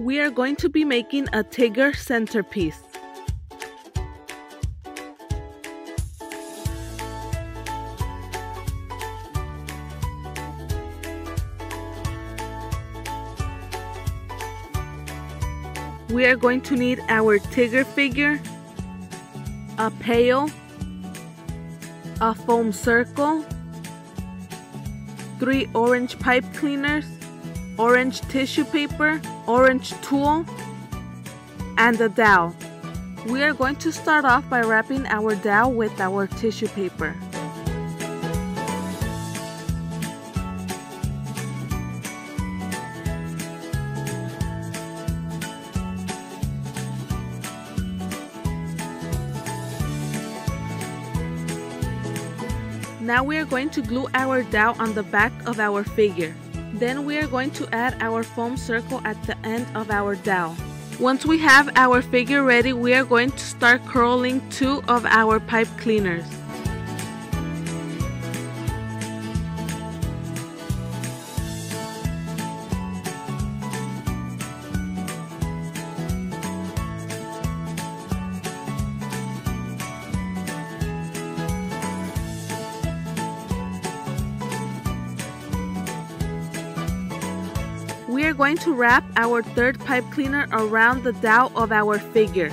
We are going to be making a Tigger centerpiece. We are going to need our Tigger figure, a pail, a foam circle, three orange pipe cleaners, orange tissue paper, orange tulle, and a dowel. We are going to start off by wrapping our dowel with our tissue paper. Now we are going to glue our dowel on the back of our figure. Then we are going to add our foam circle at the end of our dowel. Once we have our figure ready, we are going to start curling two of our pipe cleaners. We are going to wrap our third pipe cleaner around the dowel of our figure.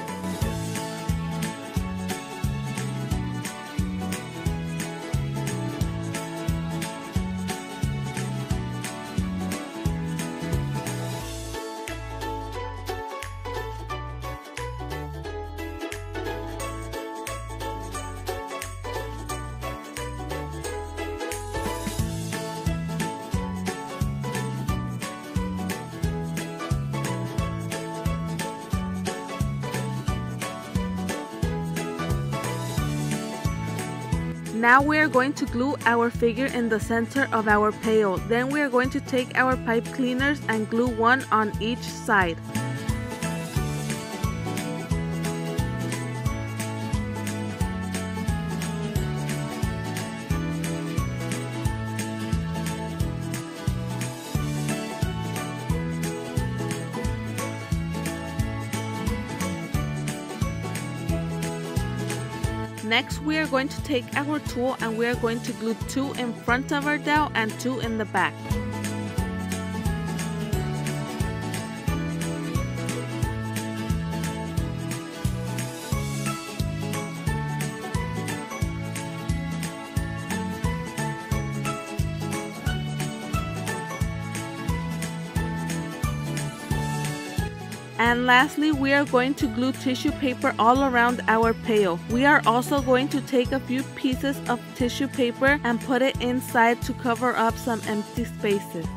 Now we are going to glue our figure in the center of our pail. Then we are going to take our pipe cleaners and glue one on each side. Next, we are going to take our tulle and we are going to glue two in front of our dowel and two in the back. And lastly, we are going to glue tissue paper all around our pail. We are also going to take a few pieces of tissue paper and put it inside to cover up some empty spaces.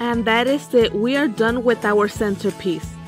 And that is it. We are done with our centerpiece.